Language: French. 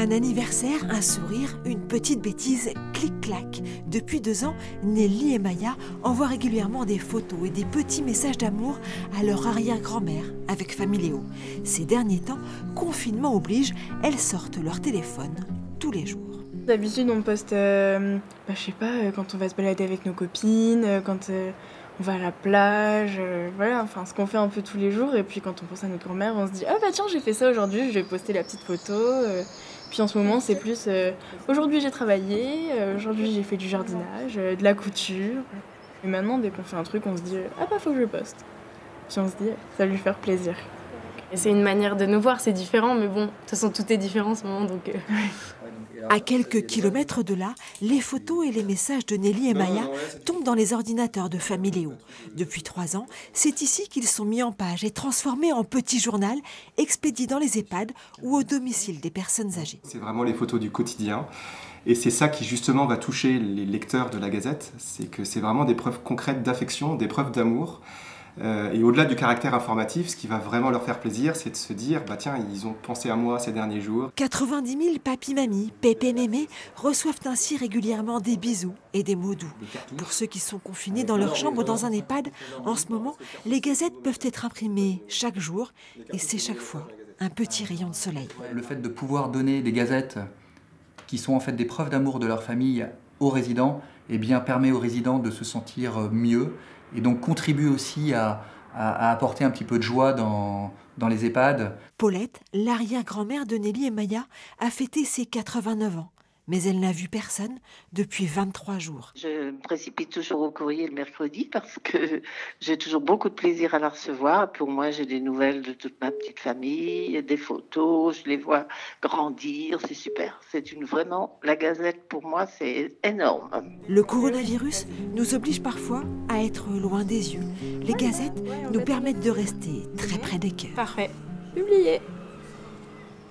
Un anniversaire, un sourire, une petite bêtise, clic-clac. Depuis deux ans, Nelly et Maya envoient régulièrement des photos et des petits messages d'amour à leur arrière-grand-mère avec Familéo. Ces derniers temps, confinement oblige, elles sortent leur téléphone tous les jours. D'habitude, on poste, euh, bah, je sais pas, euh, quand on va se balader avec nos copines, euh, quand on va à la plage, voilà, enfin ce qu'on fait un peu tous les jours. Et puis quand on pense à notre grand-mère, on se dit, ah bah tiens, j'ai fait ça aujourd'hui, je vais poster la petite photo. Puis en ce moment, c'est plus, aujourd'hui j'ai travaillé, aujourd'hui j'ai fait du jardinage, de la couture. Et maintenant, dès qu'on fait un truc, on se dit, ah bah faut que je poste. Puis on se dit, ça va lui faire plaisir. C'est une manière de nous voir, c'est différent, mais bon, de toute façon, tout est différent en ce moment, donc... À quelques kilomètres de là, les photos et les messages de Nelly et Maya tombent dans les ordinateurs de Familéo. Depuis trois ans, c'est ici qu'ils sont mis en page et transformés en petit journal expédié dans les EHPAD ou au domicile des personnes âgées. C'est vraiment les photos du quotidien. Et c'est ça qui justement va toucher les lecteurs de la Gazette, c'est que c'est vraiment des preuves concrètes d'affection, des preuves d'amour. Euh, et au-delà du caractère informatif, ce qui va vraiment leur faire plaisir, c'est de se dire, bah tiens, ils ont pensé à moi ces derniers jours. 90 000 papy-mamies, pépé-mémé reçoivent ainsi régulièrement des bisous et des mots doux. Pour ceux qui sont confinés dans leur chambre ou dans un EHPAD, en ce moment, les gazettes peuvent être imprimées chaque jour et c'est chaque fois un petit rayon de soleil. Le fait de pouvoir donner des gazettes qui sont en fait des preuves d'amour de leur famille aux résidents, eh bien, permet aux résidents de se sentir mieux et donc contribue aussi à, apporter un petit peu de joie dans, dans les EHPAD. Paulette, l'arrière-grand-mère de Nelly et Maya, a fêté ses 89 ans mais elle n'a vu personne depuis 23 jours. Je me précipite toujours au courrier le mercredi parce que j'ai toujours beaucoup de plaisir à la recevoir. Pour moi, j'ai des nouvelles de toute ma petite famille, des photos, je les vois grandir, c'est super. C'est une vraiment la Gazette pour moi, c'est énorme. Le coronavirus nous oblige parfois à être loin des yeux. Les gazettes nous permettent de rester très près des cœurs. Parfait. Publié.